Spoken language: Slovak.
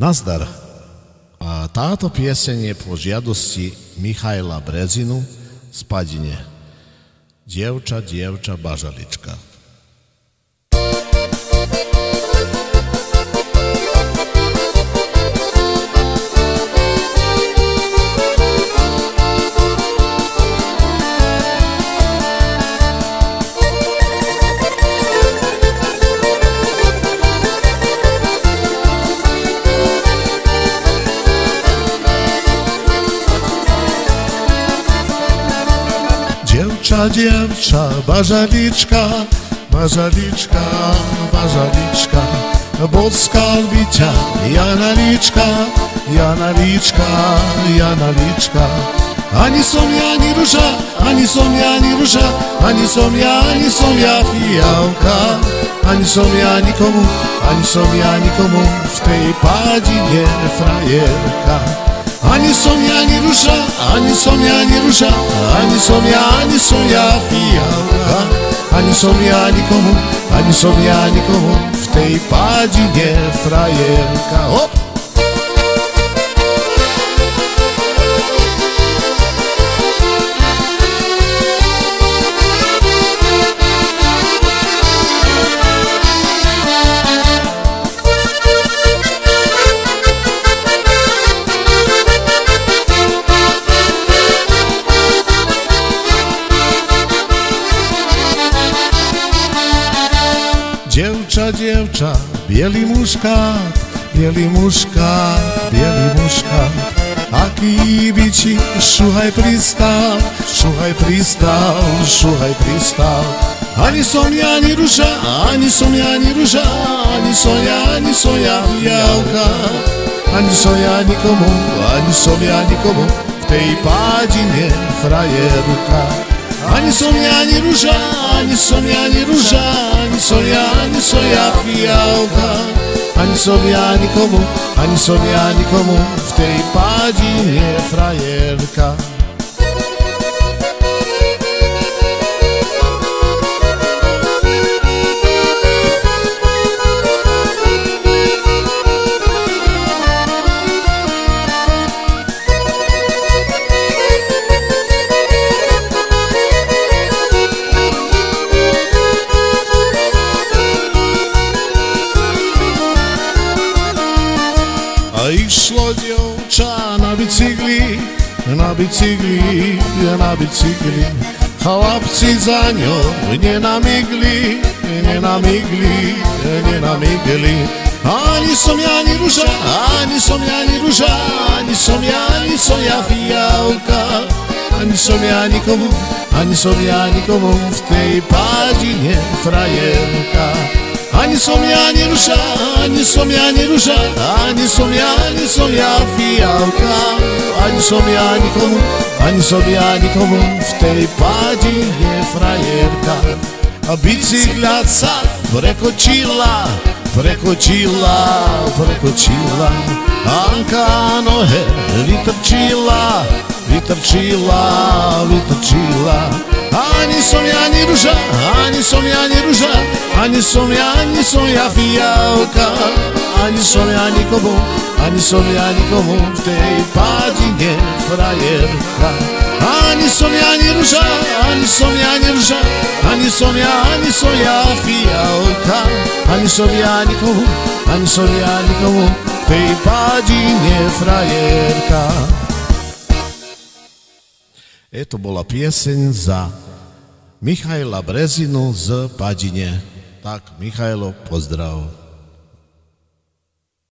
Nazdar. A táto pieseň je po žiadosti Michaila Brezinu z Padine. Dievča, dievča, bažalička. Dziewcza, dziewcza, bażaliczka, bażaliczka, bażaliczka, boska bicia, Janaliczka, Janaliczka, Janaliczka. Ani są ja, ani róża, ani są ja, ani róża, ani są ja, ani są ja fijałka. Ani są ja nikomu, ani są ja nikomu w tej padzinie frajerka. Ani są ja, ani róża, ani są ja, ani róża, ani są ja, ani są ja fijałka. Ani są ja nikomu, ani są ja nikomu w tej padzinie frajerka. Hop! bivša djevča, bijeli muškat, bijeli muškat, bijeli muškat. A kibići, šuhaj pristal, šuhaj pristal, šuhaj pristal. Ani Sonja, ani Ruža, ani Sonja, ani Ruža, ani Sonja, ani Sonja, javka. Ani Sonja nikomu, ani Sonja nikomu, w tej padzinie frajeruka. Ani som ja, ani ruža, ani som ja, ani ruža, ani som ja, ani som ja fijavka. Ani som ja nikomu, ani som ja nikomu, v tej pádine frajerka. Djevča na bicikli, na bicikli, na bicikli Chlapci za njom nje namigli, nje namigli, nje namigli Ani som ja ni ruža, ani som ja ni ruža, ani som ja, ani som ja fijavka Ani som ja nikomu, ani som ja nikomu v tej padine frajerka som ja ni ruža, ani som ja ni ruža, ani som ja, ani som ja fijavka Ani som ja nikomu, ani som ja nikomu v tej padine frajerka A bicikľaca prekočila, prekočila, prekočila. Anka nohe vytrčila, vytrčila, vytrčila. Ani som ja ni ruža, ani som ja ni ruža, ani som ja, ani som ja fijavka Ani som ja nikomu, ani som ja nikomu v tej padine frajerka. Ani som ja ni ruža, ani som ja ni ruža, ja, ani som ja fijavka Ani som ja nikomu, ani som ja nikomu tej padine frajerka Eto bola pieseň za Michaila Brezinu z Padine. Tak, Michailo, pozdrav.